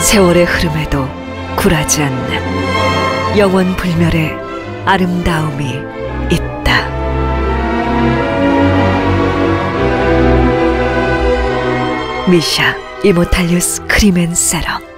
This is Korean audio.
세월의 흐름에도 굴하지 않는 영원 불멸의 아름다움이 있다. 미샤 이모탈리스 크리멘 세럼